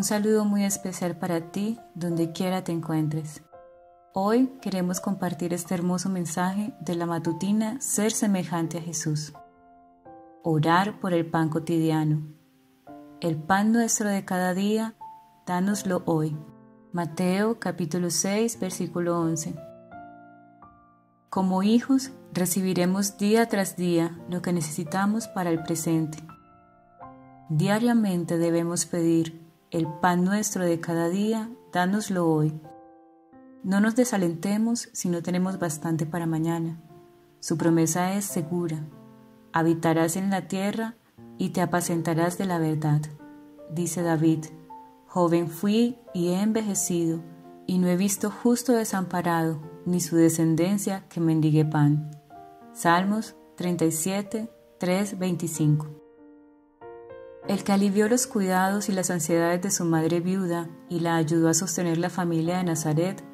Un saludo muy especial para ti donde quiera te encuentres. Hoy queremos compartir este hermoso mensaje de la matutina Ser semejante a Jesús. Orar por el pan cotidiano. El pan nuestro de cada día, dánoslo hoy. Mateo capítulo 6 versículo 11. Como hijos recibiremos día tras día lo que necesitamos para el presente. Diariamente debemos pedir el pan nuestro de cada día, dánoslo hoy. No nos desalentemos si no tenemos bastante para mañana. Su promesa es segura. Habitarás en la tierra y te apacentarás de la verdad. Dice David, joven fui y he envejecido, y no he visto justo desamparado, ni su descendencia que mendigue pan. Salmos 37, 3, 25. El que alivió los cuidados y las ansiedades de su madre viuda y la ayudó a sostener la familia de Nazaret,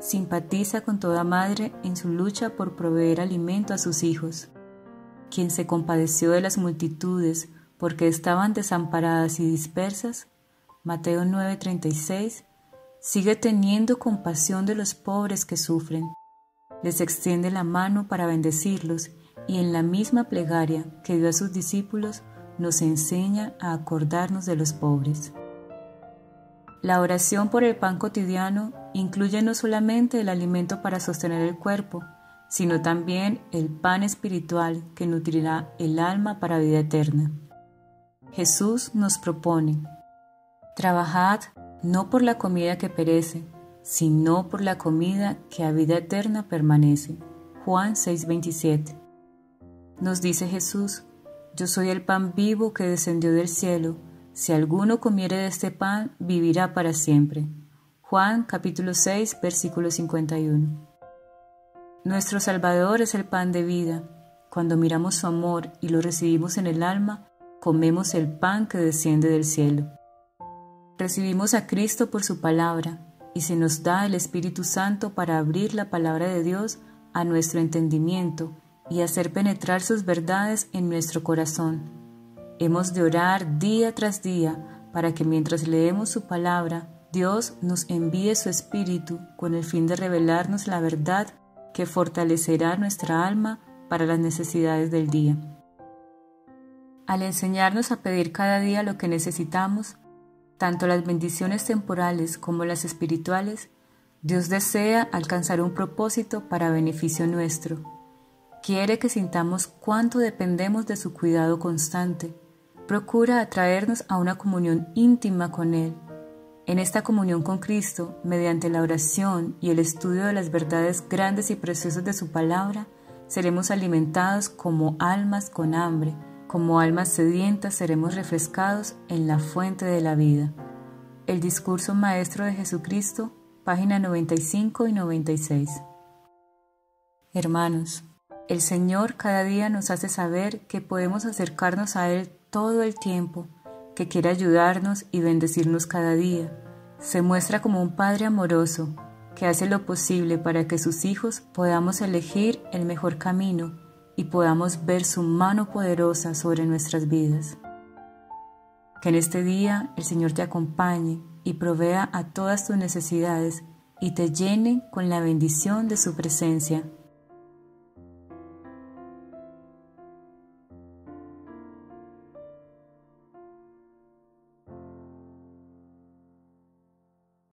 simpatiza con toda madre en su lucha por proveer alimento a sus hijos. Quien se compadeció de las multitudes porque estaban desamparadas y dispersas, Mateo 9:36, sigue teniendo compasión de los pobres que sufren. Les extiende la mano para bendecirlos y en la misma plegaria que dio a sus discípulos, nos enseña a acordarnos de los pobres. La oración por el pan cotidiano incluye no solamente el alimento para sostener el cuerpo, sino también el pan espiritual que nutrirá el alma para vida eterna. Jesús nos propone, trabajad no por la comida que perece, sino por la comida que a vida eterna permanece. Juan 6:27. Nos dice Jesús, yo soy el pan vivo que descendió del cielo. Si alguno comiere de este pan, vivirá para siempre. Juan capítulo 6, versículo 51. Nuestro Salvador es el pan de vida. Cuando miramos su amor y lo recibimos en el alma, comemos el pan que desciende del cielo. Recibimos a Cristo por su palabra y se nos da el Espíritu Santo para abrir la palabra de Dios a nuestro entendimiento y hacer penetrar sus verdades en nuestro corazón. Hemos de orar día tras día para que mientras leemos su palabra, Dios nos envíe su Espíritu con el fin de revelarnos la verdad que fortalecerá nuestra alma para las necesidades del día. Al enseñarnos a pedir cada día lo que necesitamos, tanto las bendiciones temporales como las espirituales, Dios desea alcanzar un propósito para beneficio nuestro Quiere que sintamos cuánto dependemos de su cuidado constante. Procura atraernos a una comunión íntima con Él. En esta comunión con Cristo, mediante la oración y el estudio de las verdades grandes y preciosas de su palabra, seremos alimentados como almas con hambre, como almas sedientas seremos refrescados en la fuente de la vida. El discurso maestro de Jesucristo, página 95 y 96. Hermanos, el Señor cada día nos hace saber que podemos acercarnos a Él todo el tiempo, que quiere ayudarnos y bendecirnos cada día. Se muestra como un Padre amoroso, que hace lo posible para que sus hijos podamos elegir el mejor camino y podamos ver su mano poderosa sobre nuestras vidas. Que en este día el Señor te acompañe y provea a todas tus necesidades y te llene con la bendición de su presencia